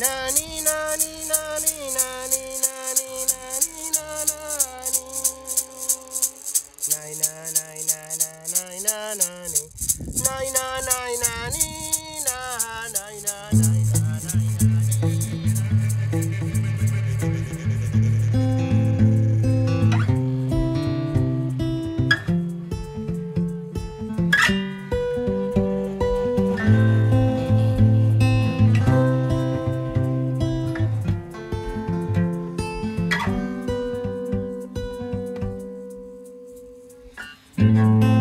Nani nani nani nani nani nani na nani. Nai na nai na na nai na nani. Nai na nai nani na nai na nai 嗯。